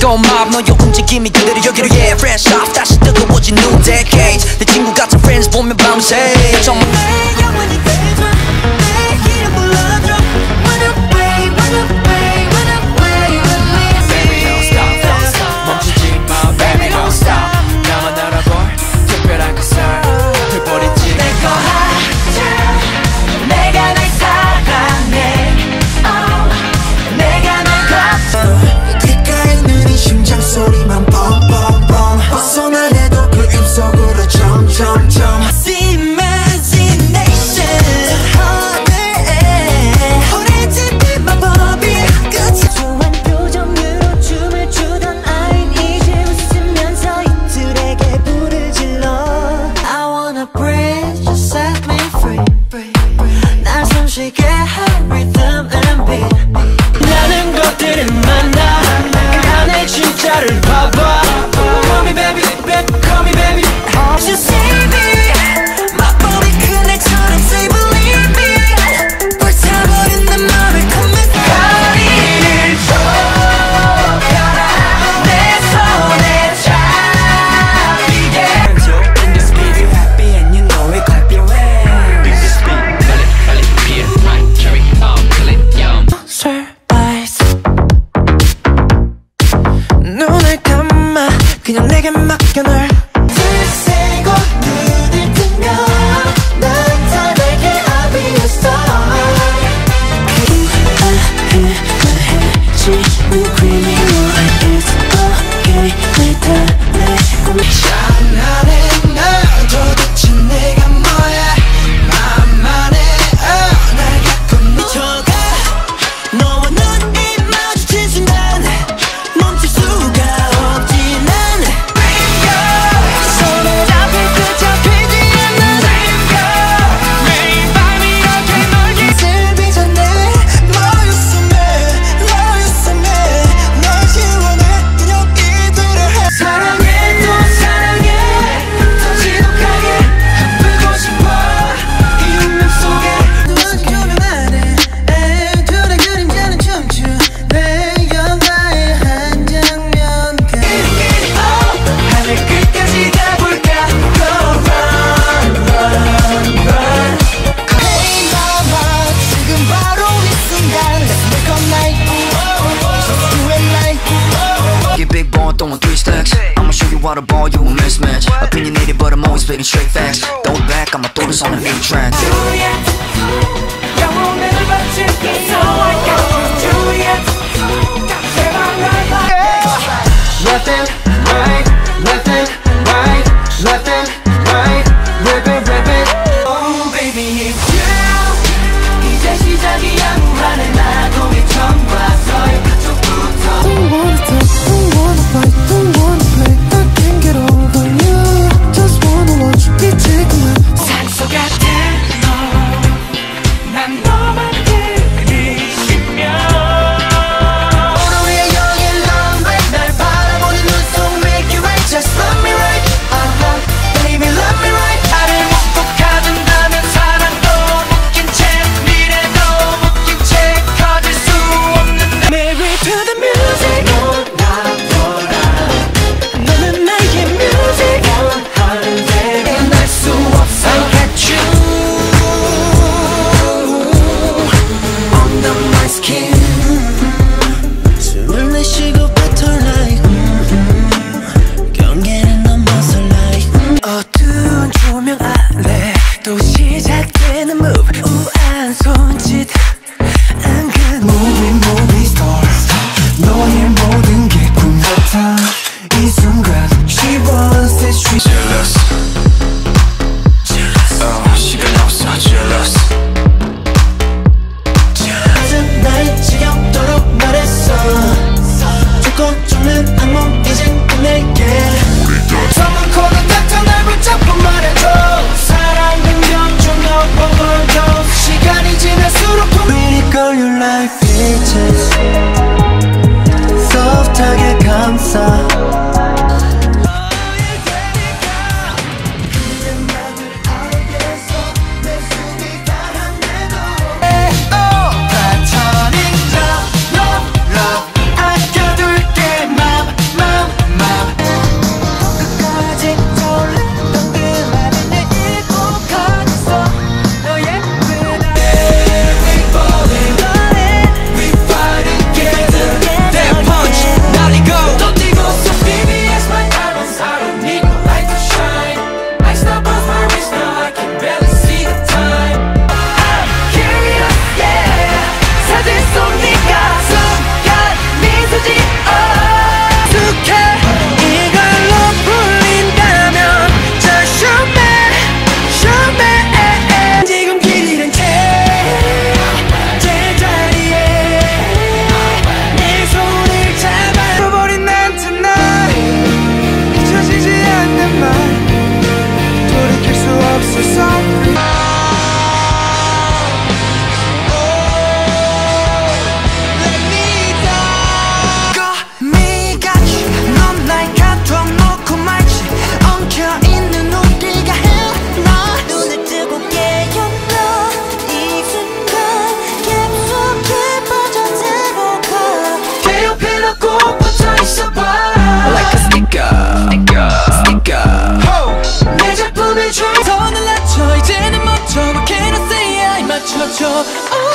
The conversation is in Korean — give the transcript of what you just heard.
gon' mob 너의 움직임이 그대로 여기로 yeah Fresh off 다시 뜨거워진 new decade 내 친구 같은 friends 보면 밤새 정말 내 영원히 되줘 내 이름 불러 또 쫓는 악몽 이젠 끝낼게. 성은 코로 닥터 날 붙잡고 말해줘. 사랑 긍정 중력 오버도 시간이 지날수록 Really girl your life bitches 소프트하게 감싸. 춤더 날라쳐 이제는 멈춰 What can I say I 맞춰줘 oh.